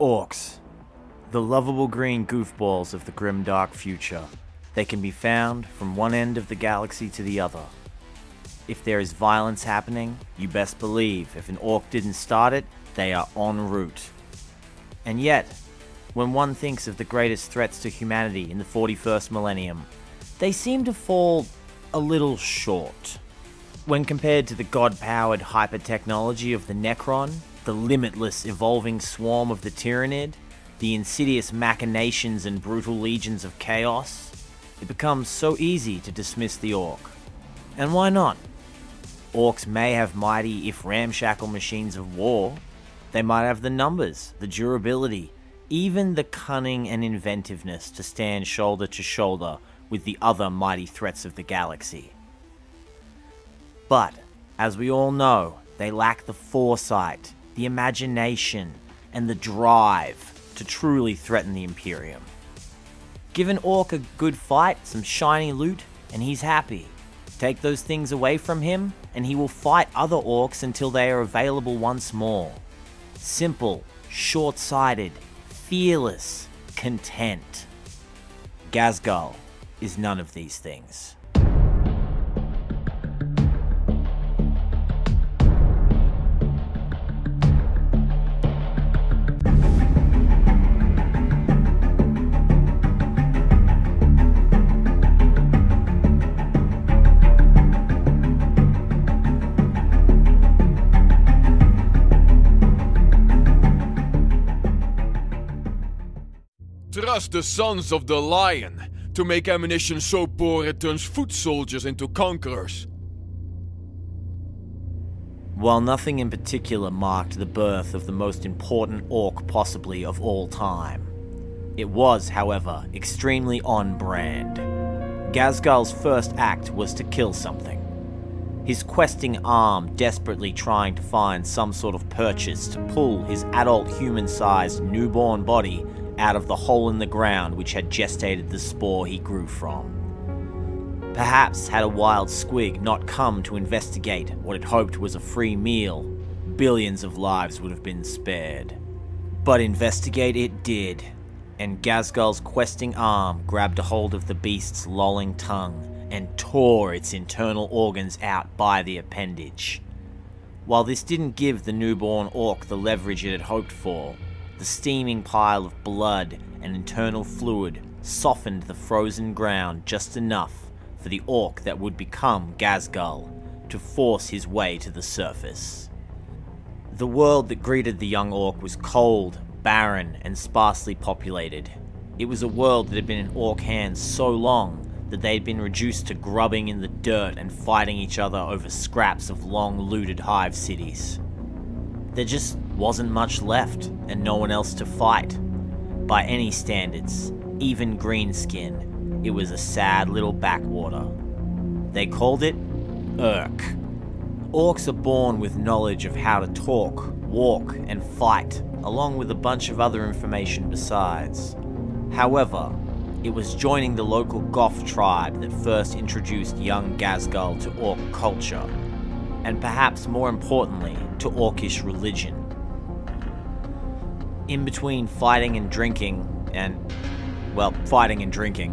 Orcs. The lovable green goofballs of the grim dark future. They can be found from one end of the galaxy to the other. If there is violence happening, you best believe if an orc didn't start it, they are en route. And yet, when one thinks of the greatest threats to humanity in the 41st millennium, they seem to fall a little short. When compared to the god powered hyper technology of the Necron, the limitless evolving swarm of the Tyranid, the insidious machinations and brutal legions of chaos, it becomes so easy to dismiss the orc. And why not? Orcs may have mighty, if ramshackle machines of war. They might have the numbers, the durability, even the cunning and inventiveness to stand shoulder to shoulder with the other mighty threats of the galaxy. But, as we all know, they lack the foresight, the imagination, and the drive to truly threaten the Imperium. Give an orc a good fight, some shiny loot, and he's happy. Take those things away from him, and he will fight other orcs until they are available once more. Simple, short sighted, fearless, content. Ghazghkull is none of these things. The sons of the lion to make ammunition so poor it turns foot soldiers into conquerors. While nothing in particular marked the birth of the most important orc possibly of all time, it was, however, extremely on brand. Ghazghkull's first act was to kill something. His questing arm desperately trying to find some sort of purchase to pull his adult human sized newborn body out of the hole in the ground which had gestated the spore he grew from. Perhaps had a wild squig not come to investigate what it hoped was a free meal, billions of lives would have been spared. But investigate it did, and Ghazghkull's questing arm grabbed a hold of the beast's lolling tongue and tore its internal organs out by the appendage. While this didn't give the newborn orc the leverage it had hoped for, the steaming pile of blood and internal fluid softened the frozen ground just enough for the orc that would become Ghazghkull to force his way to the surface. The world that greeted the young orc was cold, barren, and sparsely populated. It was a world that had been in orc hands so long that they had been reduced to grubbing in the dirt and fighting each other over scraps of long looted hive cities. There just wasn't much left, and no one else to fight. By any standards, even Greenskin, it was a sad little backwater. They called it Urk. Orcs are born with knowledge of how to talk, walk, and fight, along with a bunch of other information besides. However, it was joining the local Goff tribe that first introduced young Ghazghkull to Orc culture, and perhaps more importantly, to Orcish religion. In between fighting and drinking, and, well, fighting and drinking,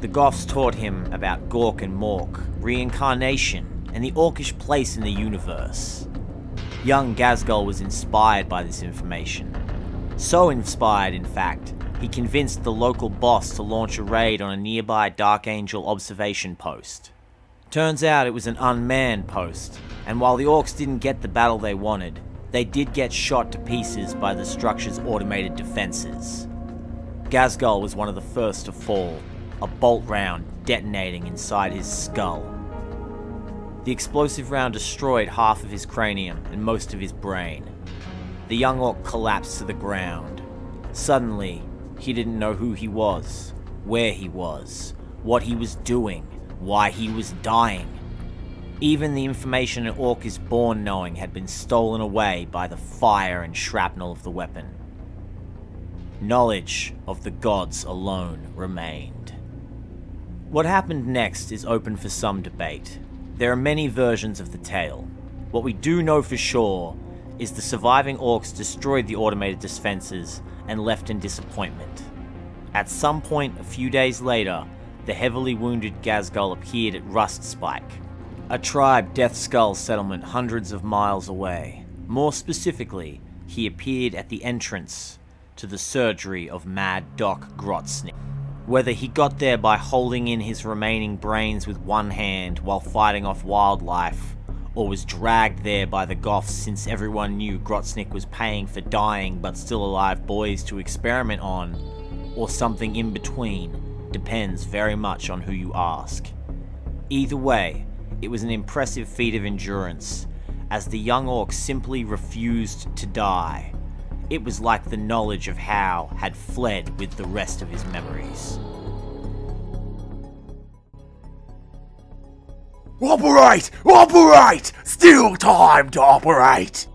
the Goffs taught him about Gork and Mork, reincarnation, and the Orcish place in the universe. Young Ghazghkull was inspired by this information. So inspired, in fact, he convinced the local boss to launch a raid on a nearby Dark Angel observation post. Turns out it was an unmanned post, and while the orcs didn't get the battle they wanted, they did get shot to pieces by the structure's automated defenses. Ghazghkull was one of the first to fall, a bolt round detonating inside his skull. The explosive round destroyed half of his cranium and most of his brain. The young orc collapsed to the ground. Suddenly, he didn't know who he was, where he was, what he was doing, why he was dying. Even the information an orc is born knowing had been stolen away by the fire and shrapnel of the weapon. Knowledge of the gods alone remained. What happened next is open for some debate. There are many versions of the tale. What we do know for sure is the surviving orcs destroyed the automated defenses and left in disappointment. At some point a few days later, the heavily wounded Ghazghkull appeared at Rustspike, a tribe Death Skull settlement hundreds of miles away. More specifically, he appeared at the entrance to the surgery of Mad Doc Grotsnik. Whether he got there by holding in his remaining brains with one hand while fighting off wildlife, or was dragged there by the Goffs since everyone knew Grotsnik was paying for dying but still alive boys to experiment on, or something in between, depends very much on who you ask. Either way, it was an impressive feat of endurance, as the young orc simply refused to die. It was like the knowledge of how had fled with the rest of his memories. Operate! Operate! Still time to operate!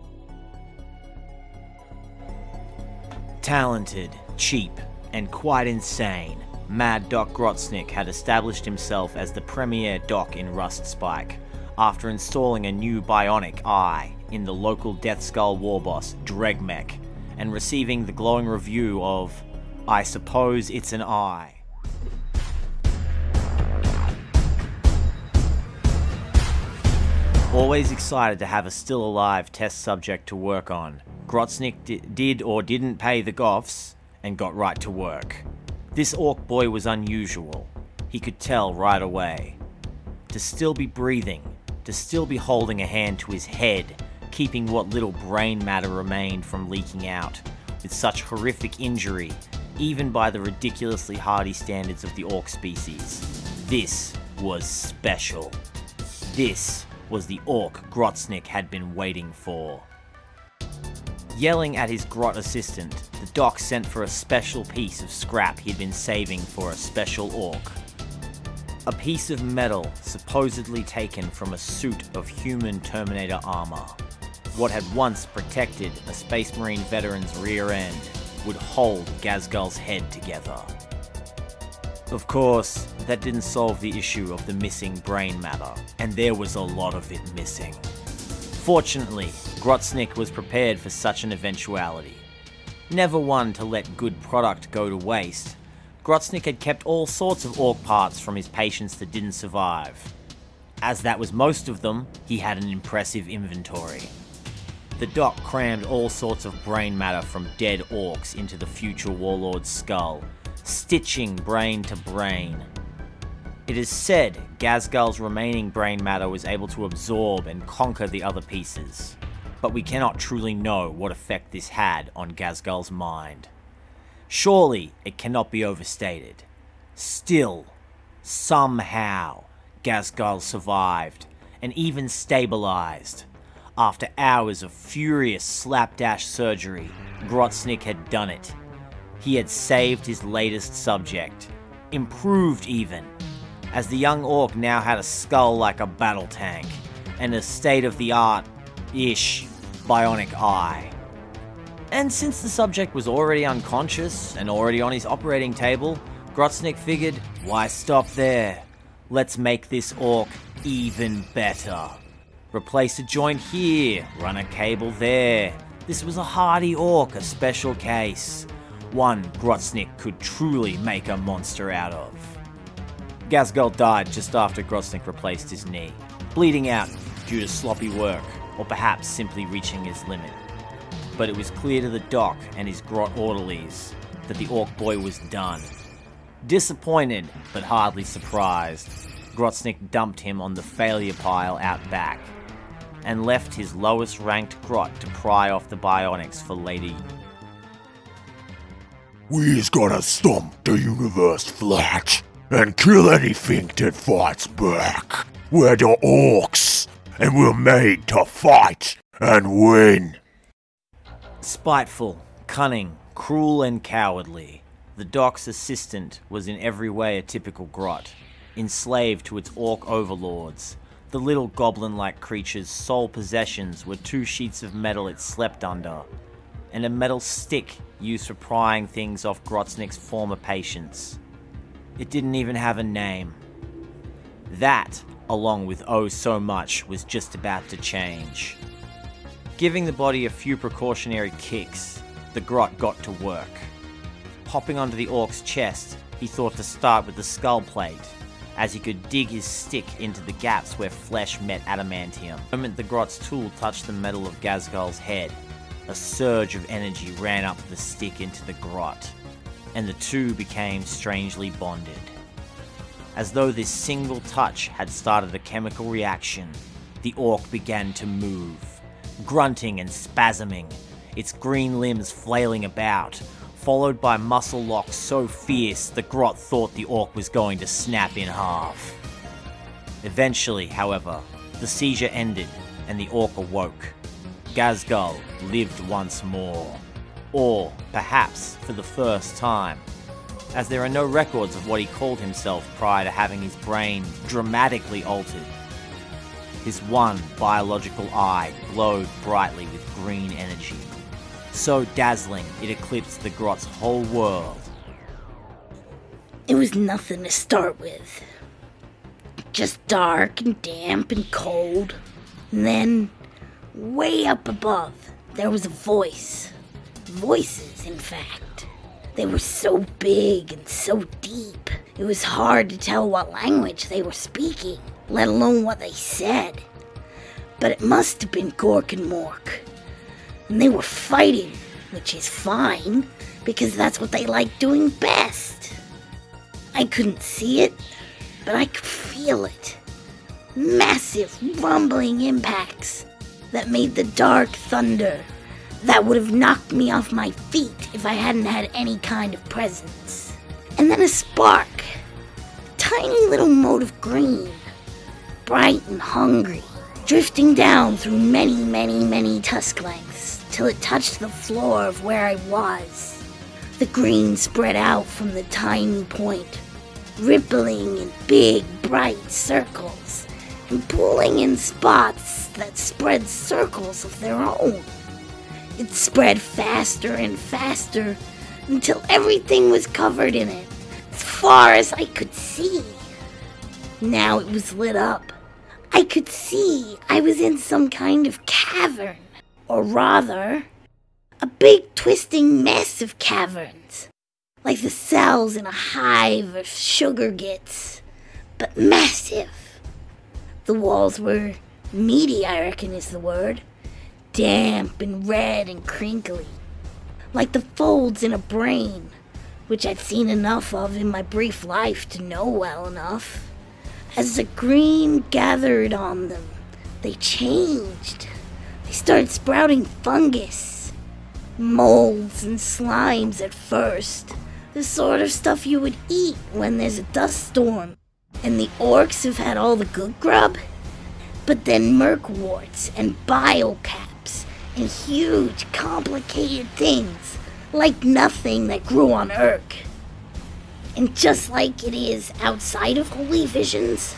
Talented, cheap, and quite insane, Mad Doc Grotsnik had established himself as the premier doc in Rust Spike, after installing a new bionic eye in the local Death Skull warboss, Dregmek, and receiving the glowing review of, I suppose it's an eye. Always excited to have a still alive test subject to work on, Grotsnik did or didn't pay the Goffs and got right to work. This orc boy was unusual. He could tell right away. To still be breathing, to still be holding a hand to his head, keeping what little brain matter remained from leaking out, with such horrific injury, even by the ridiculously hardy standards of the orc species. This was special. This was the orc Grotsnik had been waiting for. Yelling at his grot assistant, the doc sent for a special piece of scrap he'd been saving for a special orc. A piece of metal supposedly taken from a suit of human Terminator armor. What had once protected a Space Marine veteran's rear end would hold Ghazghkull's head together. Of course, that didn't solve the issue of the missing brain matter, and there was a lot of it missing. Fortunately, Grotsnik was prepared for such an eventuality. Never one to let good product go to waste, Grotsnik had kept all sorts of orc parts from his patients that didn't survive. As that was most of them, he had an impressive inventory. The doc crammed all sorts of brain matter from dead orcs into the future warlord's skull, stitching brain to brain. It is said Ghazghkull's remaining brain matter was able to absorb and conquer the other pieces, but we cannot truly know what effect this had on Ghazghkull's mind. Surely it cannot be overstated. Still, somehow, Ghazghkull survived and even stabilized. After hours of furious slapdash surgery, Grotsnik had done it he had saved his latest subject. Improved even, as the young orc now had a skull like a battle tank, and a state bionic eye. And since the subject was already unconscious and already on his operating table, Grotsnik figured, why stop there? Let's make this orc even better. Replace a joint here, run a cable there. This was a hardy orc, a special case one Grotsnik could truly make a monster out of. Ghazghkull died just after Grotsnik replaced his knee, bleeding out due to sloppy work, or perhaps simply reaching his limit. But it was clear to the doc and his grot orderlies that the orc boy was done. Disappointed, but hardly surprised, Grotsnik dumped him on the failure pile out back, and left his lowest ranked grot to pry off the bionics for later We's gonna stomp the universe flat and kill anything that fights back. We're the orcs, and we're made to fight and win. Spiteful, cunning, cruel, and cowardly, the doc's assistant was in every way a typical grot, enslaved to its orc overlords. The little goblin like creature's sole possessions were two sheets of metal it slept under, and a metal stick used for prying things off Grotsnik's former patients. It didn't even have a name. That, along with oh so much, was just about to change. giving the body a few precautionary kicks, the grot got to work. Hopping onto the orc's chest, he thought to start with the skull plate, as he could dig his stick into the gaps where flesh met adamantium. The moment the grot's tool touched the metal of Ghazghkull's head, a surge of energy ran up the stick into the grot, and the two became strangely bonded. As though this single touch had started a chemical reaction, the orc began to move, grunting and spasming, its green limbs flailing about, followed by muscle locks so fierce the grot thought the orc was going to snap in half. Eventually, however, the seizure ended and the orc awoke. Ghazghkull lived once more. Or, perhaps, for the first time. As there are no records of what he called himself prior to having his brain dramatically altered. His one biological eye glowed brightly with green energy. So dazzling, it eclipsed the grot's whole world. It was nothing to start with. Just dark and damp and cold. And then, way up above, there was a voice. Voices, in fact. They were so big and so deep, it was hard to tell what language they were speaking, let alone what they said. But it must have been Gork and Mork. And they were fighting, which is fine, because that's what they like doing best. I couldn't see it, but I could feel it. Massive rumbling impacts that made the dark thunder that would have knocked me off my feet if I hadn't had any kind of presence. And then a spark. A tiny little mote of green. Bright and hungry. Drifting down through many, many, many tusk lengths till it touched the floor of where I was. The green spread out from the tiny point, rippling in big, bright circles, and pooling in spots that spread circles of their own. It spread faster and faster until everything was covered in it, as far as I could see. Now it was lit up. I could see I was in some kind of cavern, or rather, a big twisting mess of caverns, like the cells in a hive of sugar gits, but massive. The walls were meaty, I reckon is the word damp and red and crinkly, like the folds in a brain, which I'd seen enough of in my brief life to know well enough. As the green gathered on them, they changed. They started sprouting fungus, molds, and slimes at first. The sort of stuff you would eat when there's a dust storm. And the orcs have had all the good grub. But then murkworts and biocaps and huge, complicated things like nothing that grew on Urk. And just like it is outside of Holy Visions,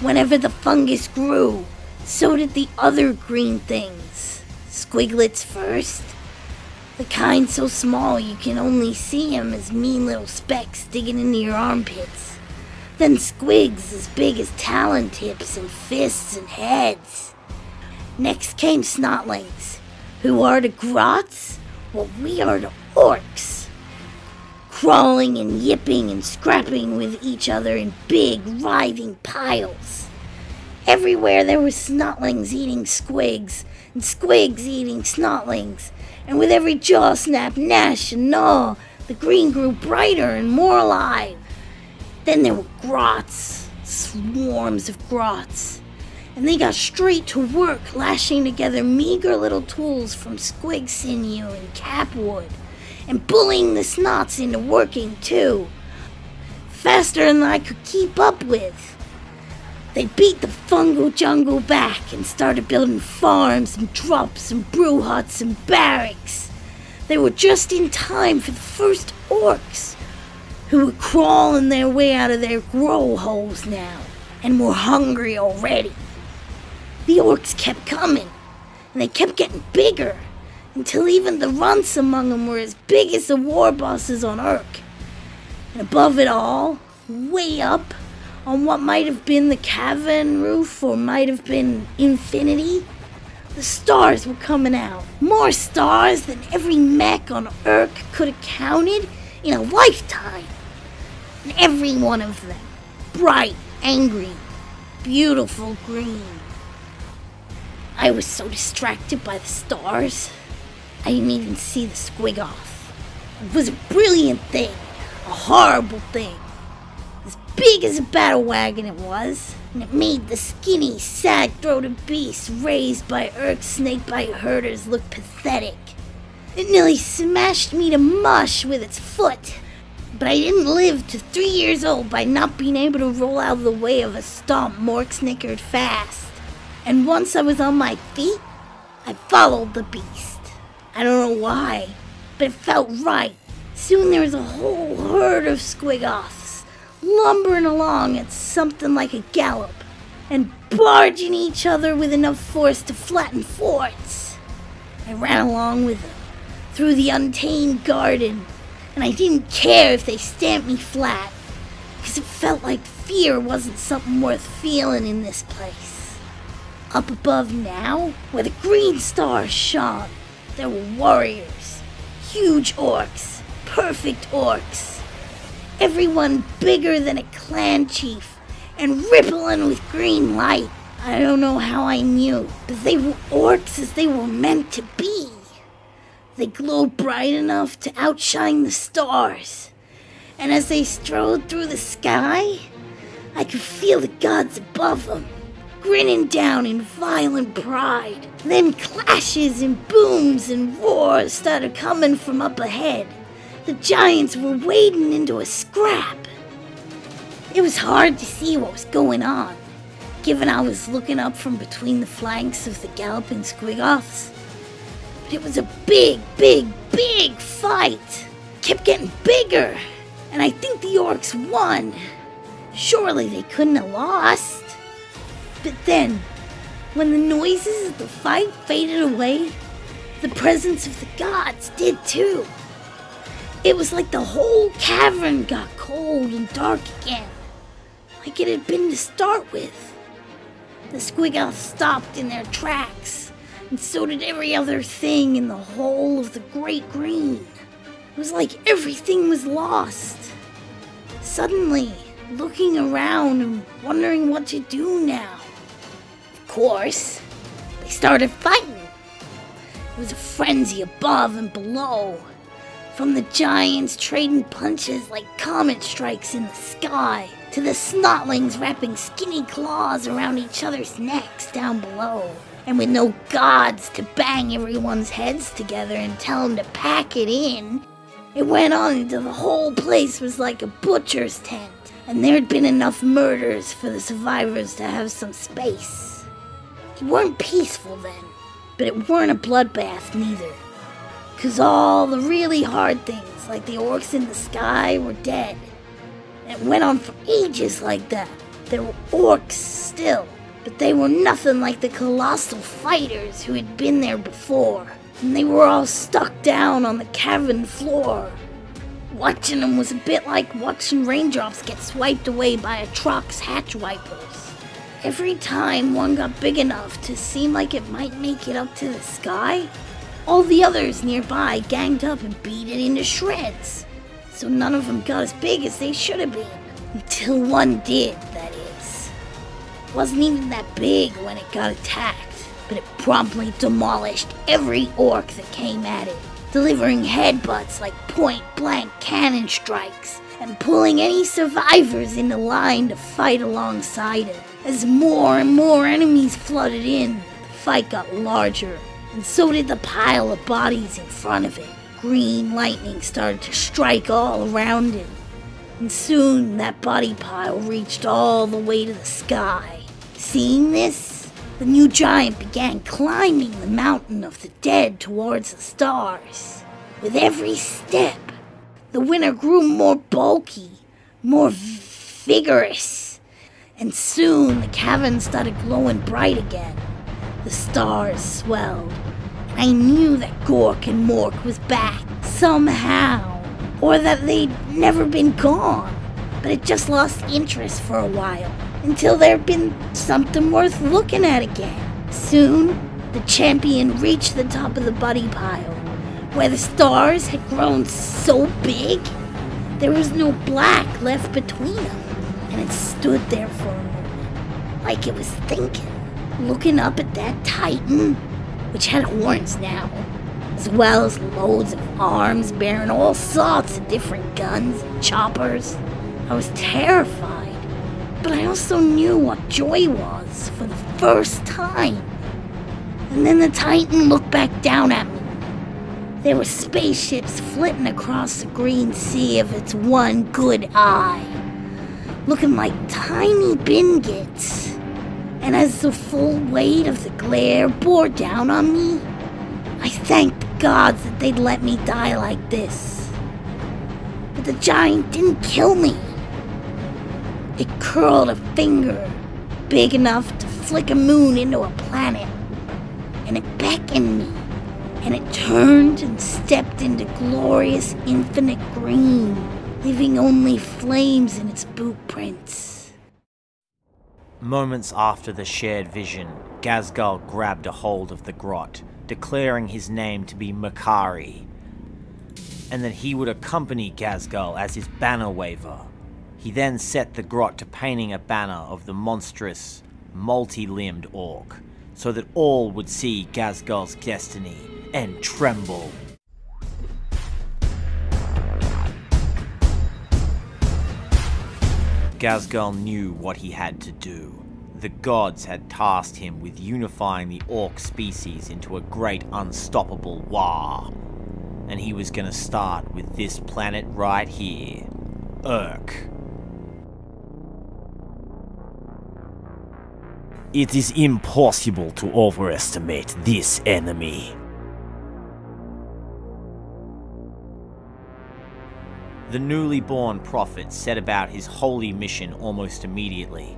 whenever the fungus grew, so did the other green things. Squiglets first, the kind so small you can only see 'em as mean little specks digging into your armpits. Then squigs as big as talon tips and fists and heads. Next came snotlings, who are the grots? Well, we are the orcs. Crawling and yipping and scrapping with each other in big, writhing piles. Everywhere there were snotlings eating squigs, and squigs eating snotlings, and with every jaw snap, gnash, and gnaw, the green grew brighter and more alive. Then there were grots, swarms of grots, and they got straight to work lashing together meager little tools from squig sinew and capwood, and bullying the snots into working too, faster than I could keep up with. They beat the fungal jungle back and started building farms and drops and brew huts and barracks. They were just in time for the first orcs, who were crawling their way out of their grow holes now and were hungry already. The orcs kept coming, and they kept getting bigger until even the runts among them were as big as the war bosses on Urk. And above it all, way up, on what might have been the cavern roof or might have been infinity, the stars were coming out. More stars than every mech on Urk could have counted in a lifetime. And every one of them, bright, angry, beautiful green. I was so distracted by the stars, I didn't even see the squiggoth. It was a brilliant thing, a horrible thing. As big as a battle wagon it was, and it made the skinny, sad-throated beast raised by Urk snakebite herders look pathetic. It nearly smashed me to mush with its foot. But I didn't live to three years old by not being able to roll out of the way of a stomp Mork snickered fast. And once I was on my feet, I followed the beast. I don't know why, but it felt right. Soon there was a whole herd of squiggoths lumbering along at something like a gallop and barging each other with enough force to flatten forts. I ran along with them through the untamed garden and I didn't care if they stamped me flat, because it felt like fear wasn't something worth feeling in this place. Up above now, where the green stars shone, there were warriors, huge orcs, perfect orcs, everyone bigger than a clan chief and rippling with green light. I don't know how I knew, but they were orcs as they were meant to be. They glowed bright enough to outshine the stars. And as they strode through the sky, I could feel the gods above them, grinning down in violent pride. Then clashes and booms and roars started coming from up ahead. The giants were wading into a scrap. It was hard to see what was going on, given I was looking up from between the flanks of the galloping squiggoths. But it was a big, big, big fight. Kept getting bigger. And I think the orcs won. Surely they couldn't have lost. But then, when the noises of the fight faded away, the presence of the gods did too. It was like the whole cavern got cold and dark again, like it had been to start with. The squiggoths stopped in their tracks and so did every other thing in the whole of the Great Green. It was like everything was lost. Suddenly, looking around and wondering what to do now. Of course, they started fighting. It was a frenzy above and below. From the giants trading punches like comet strikes in the sky, to the snotlings wrapping skinny claws around each other's necks down below and with no gods to bang everyone's heads together and tell them to pack it in, it went on until the whole place was like a butcher's tent, and there'd been enough murders for the survivors to have some space. It weren't peaceful then, but it weren't a bloodbath neither. Cause all the really hard things, like the orcs in the sky, were dead. And it went on for ages like that. There were orcs still but they were nothing like the colossal fighters who had been there before, and they were all stuck down on the cavern floor. Watching them was a bit like watching raindrops get swiped away by a truck's hatch wipers. Every time one got big enough to seem like it might make it up to the sky, all the others nearby ganged up and beat it into shreds. So none of them got as big as they should have been. Until one did, that is wasn't even that big when it got attacked, but it promptly demolished every orc that came at it, delivering headbutts like point blank cannon strikes and pulling any survivors into line to fight alongside it. As more and more enemies flooded in, the fight got larger, and so did the pile of bodies in front of it. Green lightning started to strike all around it, and soon that body pile reached all the way to the sky. Seeing this, the new giant began climbing the mountain of the dead towards the stars. With every step, the winter grew more bulky, more vigorous, and soon the cavern started glowing bright again. The stars swelled. I knew that Gork and Mork was back somehow, or that they'd never been gone, but had just lost interest for a while until there'd been something worth looking at again. Soon, the champion reached the top of the buddy pile, where the stars had grown so big there was no black left between them, and it stood there for a moment, like it was thinking, looking up at that titan, which had horns now, as well as loads of arms bearing all sorts of different guns and choppers. I was terrified, but I also knew what joy was for the first time. And then the Titan looked back down at me. There were spaceships flitting across the green sea of its one good eye, looking like tiny bingits. And as the full weight of the glare bore down on me, I thanked the gods that they'd let me die like this. But the giant didn't kill me. It curled a finger big enough to flick a moon into a planet, and it beckoned me, and it turned and stepped into glorious infinite green, leaving only flames in its boot prints. Moments after the shared vision, Ghazghkull grabbed a hold of the grot, declaring his name to be Makari, and that he would accompany Ghazghkull as his banner waver. He then set the grot to painting a banner of the monstrous, multi limbed orc, so that all would see Ghazghkull's destiny and tremble. Ghazghkull knew what he had to do. The gods had tasked him with unifying the orc species into a great unstoppable war. And he was gonna start with this planet right here, Urk. It is impossible to overestimate this enemy. The newly born prophet set about his holy mission almost immediately.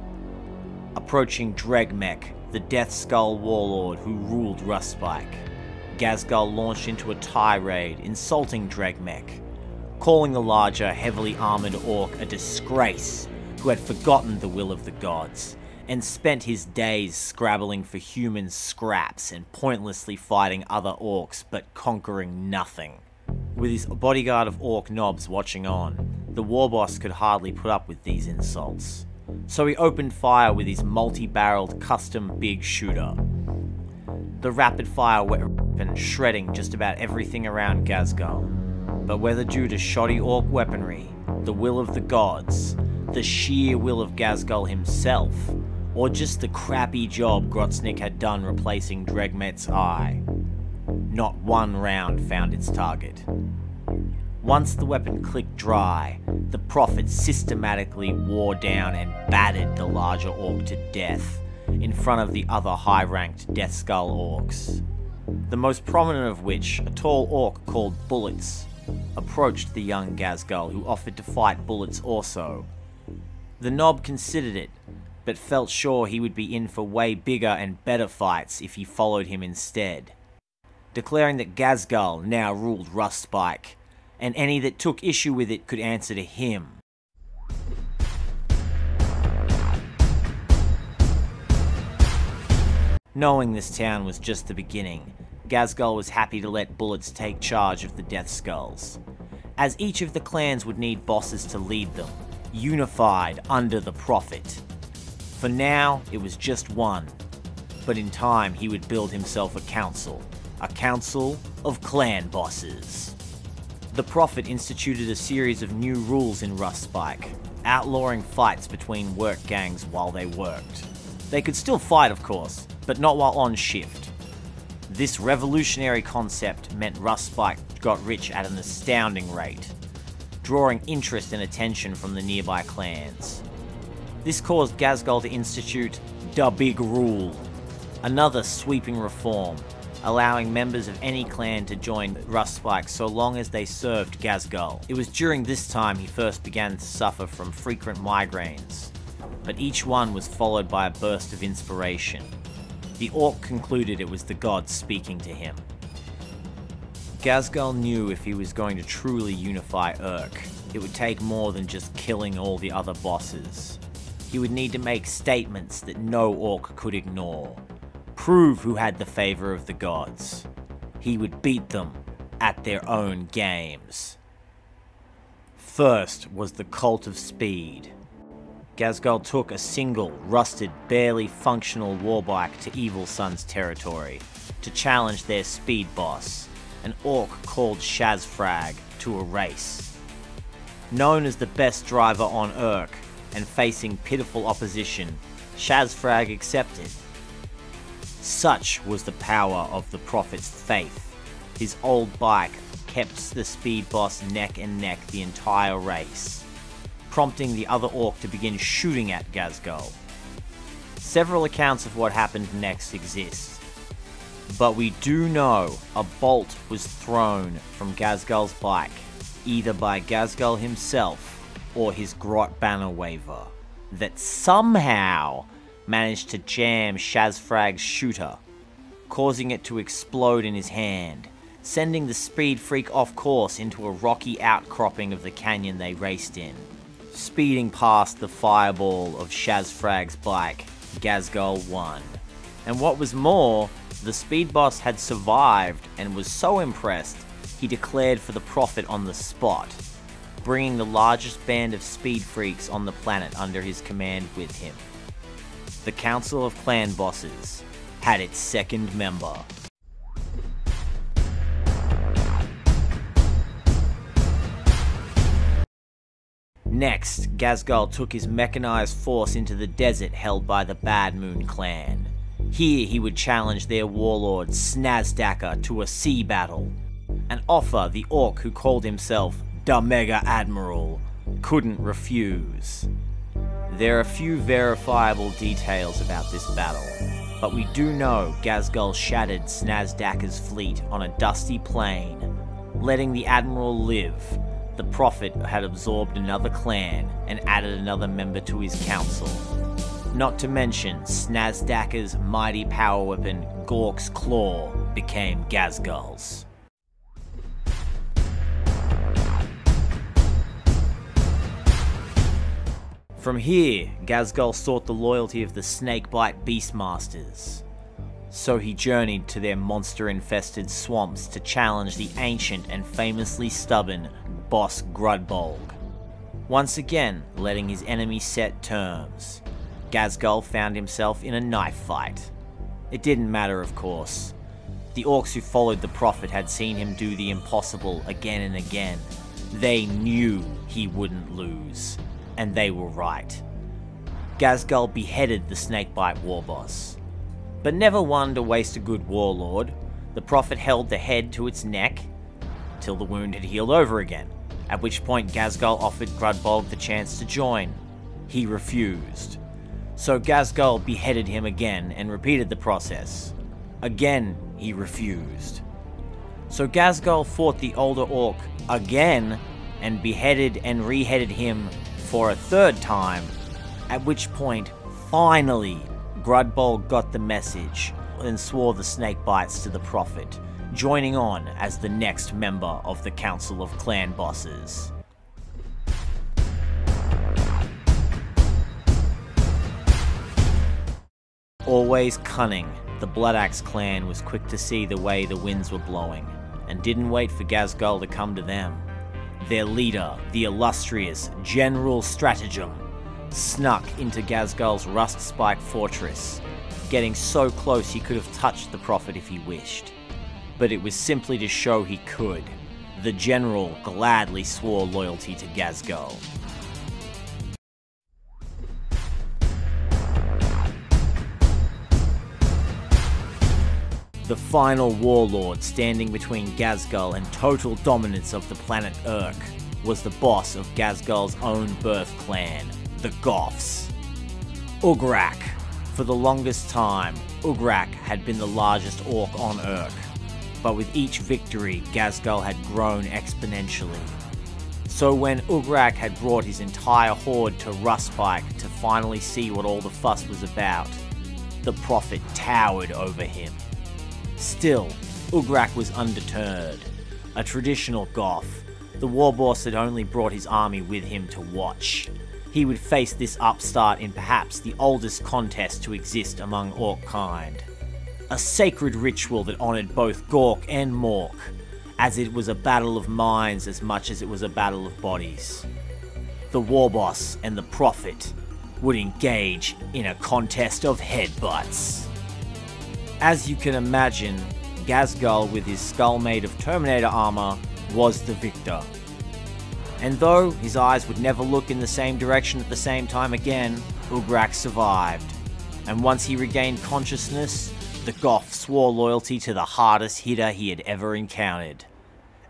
Approaching Dregmek, the Death Skull warlord who ruled Rustspike, Ghazghkull launched into a tirade insulting Dregmek, calling the larger, heavily armored orc a disgrace who had forgotten the will of the gods and spent his days scrabbling for human scraps and pointlessly fighting other orcs but conquering nothing. With his bodyguard of orc nobs watching on, the war boss could hardly put up with these insults. So he opened fire with his multi barreled custom big shooter. The rapid fire weapon shredding just about everything around Ghazghkull. But whether due to shoddy orc weaponry, the will of the gods, the sheer will of Ghazghkull himself, or just the crappy job Grotsnik had done replacing Dregmek's eye, not one round found its target. Once the weapon clicked dry, the Prophet systematically wore down and battered the larger orc to death in front of the other high ranked Death Skull orcs. The most prominent of which, a tall orc called Bullets, approached the young Ghazghkull who offered to fight Bullets also. The nob considered it, but felt sure he would be in for way bigger and better fights if he followed him instead. Declaring that Ghazghkull now ruled Rustspike, and any that took issue with it could answer to him. Knowing this town was just the beginning, Ghazghkull was happy to let Bullets take charge of the Death Skulls, as each of the clans would need bosses to lead them, unified under the Prophet. For now, it was just one, but in time he would build himself a council, a council of clan bosses. The Prophet instituted a series of new rules in Rustspike, outlawing fights between work gangs while they worked. They could still fight, of course, but not while on shift. This revolutionary concept meant Rustspike got rich at an astounding rate, drawing interest and attention from the nearby clans. This caused Ghazghkull to institute the Big Rule, another sweeping reform, allowing members of any clan to join Rustspike so long as they served Ghazghkull. It was during this time he first began to suffer from frequent migraines, but each one was followed by a burst of inspiration. The orc concluded it was the gods speaking to him. Ghazghkull knew if he was going to truly unify Urk, it would take more than just killing all the other bosses. He would need to make statements that no orc could ignore. Prove who had the favor of the gods. He would beat them at their own games. First was the Cult of Speed. Ghazghkull took a single, rusted, barely functional warbike to Evil Sun's territory to challenge their speed boss, an orc called Shazfrag, to a race. Known as the best driver on Urk and facing pitiful opposition, Shazfrag accepted. Such was the power of the Prophet's faith. His old bike kept the speed boss neck and neck the entire race, prompting the other orc to begin shooting at Ghazghkull. Several accounts of what happened next exist, but we do know a bolt was thrown from Ghazghkull's bike, either by Ghazghkull himself or his Grot Banner Waver, that somehow managed to jam Shazfrag's shooter, causing it to explode in his hand, sending the speed freak off course into a rocky outcropping of the canyon they raced in. Speeding past the fireball of Shazfrag's bike, Ghazghkull won. And what was more, the speed boss had survived and was so impressed, he declared for the Prophet on the spot, bringing the largest band of speed freaks on the planet under his command with him. The Council of Clan Bosses had its second member. Next, Ghazghkull took his mechanized force into the desert held by the Bad Moon clan. Here he would challenge their warlord Snazdaka to a sea battle. An offer the orc who called himself the Mega Admiral couldn't refuse. There are few verifiable details about this battle, but we do know Ghazghkull shattered Snazdaka's fleet on a dusty plain, letting the Admiral live. The Prophet had absorbed another clan and added another member to his council. Not to mention, Snazdaka's mighty power weapon, Gork's Claw, became Ghazghkull's. From here, Ghazghkull sought the loyalty of the Snakebite Beastmasters. So he journeyed to their monster-infested swamps to challenge the ancient and famously stubborn boss Grudbolg. Once again, letting his enemy set terms, Ghazghkull found himself in a knife fight. It didn't matter, of course. The orcs who followed the Prophet had seen him do the impossible again and again. They knew he wouldn't lose and they were right. Ghazghkull beheaded the Snakebite war boss. But never one to waste a good warlord, the Prophet held the head to its neck till the wound had healed over again, at which point Ghazghkull offered Grudbolg the chance to join. He refused. So Ghazghkull beheaded him again and repeated the process. Again, he refused. So Ghazghkull fought the older orc again and beheaded and reheaded him for a third time, at which point, finally, Grudbol got the message and swore the snake bites to the Prophet, joining on as the next member of the Council of Clan Bosses. Always cunning, the Bloodaxe clan was quick to see the way the winds were blowing, and didn't wait for Ghazghkull to come to them. Their leader, the illustrious General Stratagem, snuck into Ghazghkull's rust spike fortress, getting so close he could have touched the Prophet if he wished. But it was simply to show he could. The General gladly swore loyalty to Ghazghkull. The final warlord standing between Ghazghkull and total dominance of the planet Urk, was the boss of Ghazghkull's own birth clan, the Goffs. Ugrak. For the longest time, Ugrak had been the largest orc on Urk, but with each victory, Ghazghkull had grown exponentially. So when Ugrak had brought his entire horde to Rustspike to finally see what all the fuss was about, the Prophet towered over him. Still, Ugrak was undeterred. A traditional Goff, the war boss had only brought his army with him to watch. He would face this upstart in perhaps the oldest contest to exist among Orc kind. a sacred ritual that honoured both Gork and Mork, as it was a battle of minds as much as it was a battle of bodies. The Warboss and the Prophet would engage in a contest of headbutts. As you can imagine, Ghazghkull with his skull made of Terminator armor, was the victor. And though his eyes would never look in the same direction at the same time again, Ugrak survived. And once he regained consciousness, the Goff swore loyalty to the hardest hitter he had ever encountered.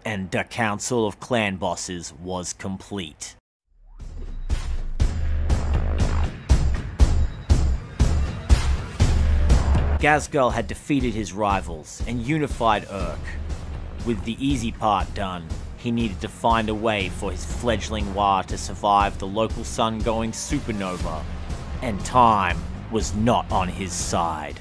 And the Council of Clan Bosses was complete. Ghazghkull had defeated his rivals and unified Urk. With the easy part done, he needed to find a way for his fledgling Waaagh to survive the local sun going supernova, and time was not on his side.